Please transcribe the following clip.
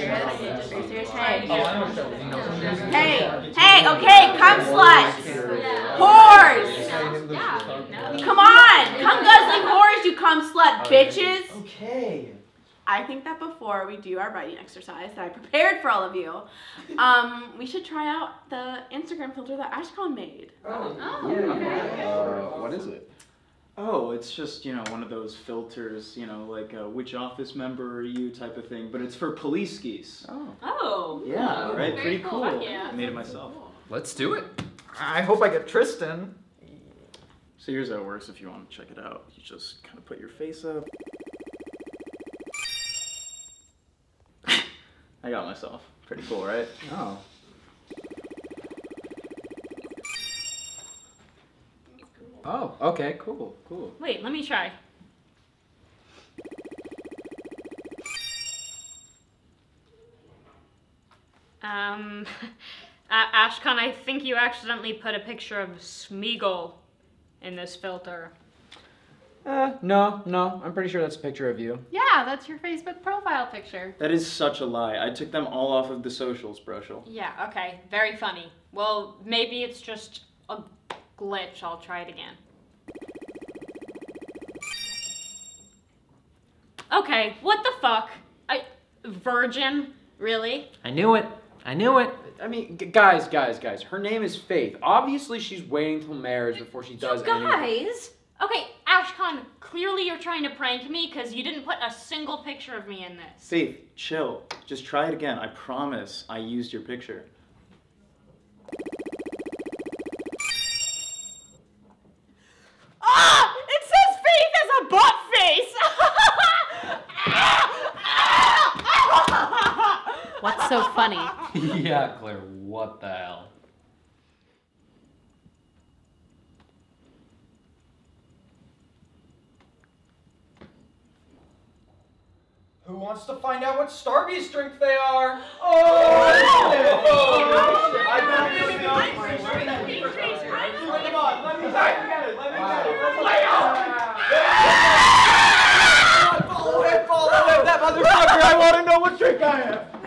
serious? Are you serious? Hey. I know what show. Hey, hey, okay, come sluts. Whores. Come on, come guzzling whores, you come slut bitches. Okay. I think that before we do our writing exercise that I prepared for all of you, um, we should try out the Instagram filter that Ashcon made. Oh, Oh, okay. yeah. Uh, what is it? Oh, it's just, you know, one of those filters, you know, like uh, which office member are you type of thing, but it's for Police Geese. Oh. Oh. Yeah, right? Very Pretty cool, cool. yeah. I made it myself. Let's do it. I hope I get Tristan. So here's how it works if you want to check it out. You just kind of put your face up. I got myself. Pretty cool, right? Oh. Oh, okay, cool, cool. Wait, let me try. Um, A- Ashcon, I think you accidentally put a picture of Smeagol in this filter. Uh, no, no, I'm pretty sure that's a picture of you. Yeah, that's your Facebook profile picture. That is such a lie. I took them all off of the socials, Broshel. Yeah, okay, very funny. Well, maybe it's just a glitch. I'll try it again. Okay, what the fuck? I virgin? Really? I knew it. I knew it. I mean, guys, guys, guys. Her name is Faith. Obviously, she's waiting till marriage before she does you anything. guys. Okay, Ashcon, clearly you're trying to prank me because you didn't put a single picture of me in this. Faith, chill. Just try it again. I promise I used your picture. so funny. yeah, Claire, what the hell? Who wants to find out what Starbucks drink they are? Oh! oh! I bet you know. Come on, let me get it. Let me get it. Let's Follow him! Follow him! That motherfucker! I want to know what drink I have.